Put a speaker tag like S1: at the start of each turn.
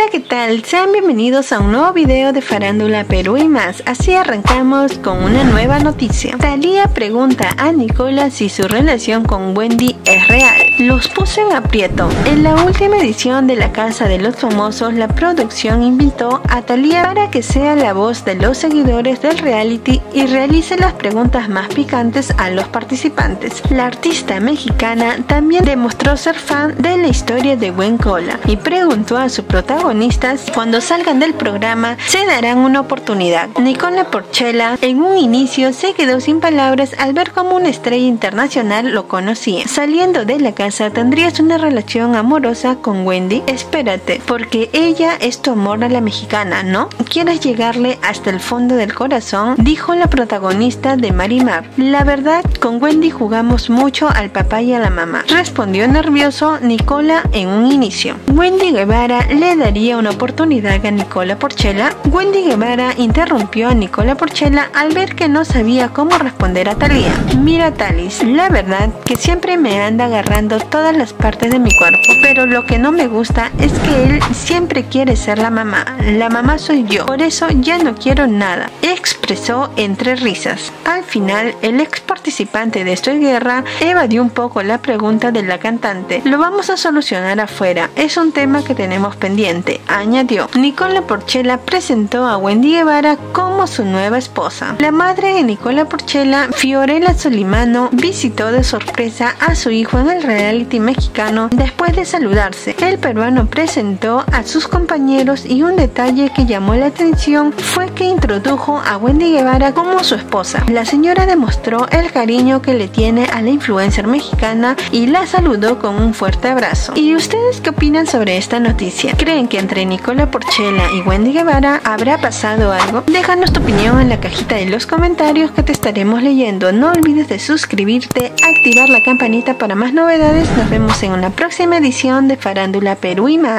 S1: Hola, ¿qué tal? Sean bienvenidos a un nuevo video de Farándula Perú y más. Así arrancamos con una nueva noticia. Talía pregunta a Nicola si su relación con Wendy es real. Los puse en aprieto. En la última edición de La Casa de los Famosos, la producción invitó a Talía para que sea la voz de los seguidores del reality y realice las preguntas más picantes a los participantes. La artista mexicana también demostró ser fan de la historia de Gwen Cola y preguntó a sus protagonistas cuando salgan del programa se darán una oportunidad. Nicola Porchela en un inicio se quedó sin palabras al ver cómo una estrella internacional lo conocía. Saliendo de la casa tendrías una relación amorosa con Wendy. Espérate, porque ella es tu amor a la mexicana, ¿no? ¿Quieres llegarle hasta el fondo del corazón? Dijo la protagonista de Marimar. La verdad, con Wendy jugamos mucho al papá y a la mamá. Respondió nervioso Nicola en un inicio. Wendy Guevara le daría una oportunidad a Nicola Porchela. Wendy Guevara interrumpió a Nicola Porchela al ver que no sabía cómo responder a Talía. Mira Talis, la verdad que siempre me anda agarrando todas las partes de mi cuerpo, pero lo que no me gusta es que él siempre quiere ser la mamá. La mamá soy yo, por eso ya no quiero nada, expresó entre risas. Al final, el ex participante de Estoy Guerra evadió un poco la pregunta de la cantante. Lo vamos a solucionar afuera, es un tema que tenemos pendiente, añadió. Nicola Porchela presentó a Wendy Guevara como su nueva esposa. La madre de Nicola Porchela, Fiorella Solimano, visitó de sorpresa a su hijo en el reality mexicano después de saludarse. El peruano presentó a sus compañeros y un detalle que llamó la atención fue que introdujo a Wendy Guevara como su esposa. La señora demostró el cariño que le tiene a la influencer mexicana y la saludó con un fuerte abrazo. ¿Y ustedes qué opinan sobre esta noticia? ¿Creen que entre Nicola Porchela y Wendy Guevara habrá pasado algo? Tu opinión en la cajita de los comentarios que te estaremos leyendo. No olvides de suscribirte, activar la campanita para más novedades. Nos vemos en una próxima edición de Farándula Perú y más.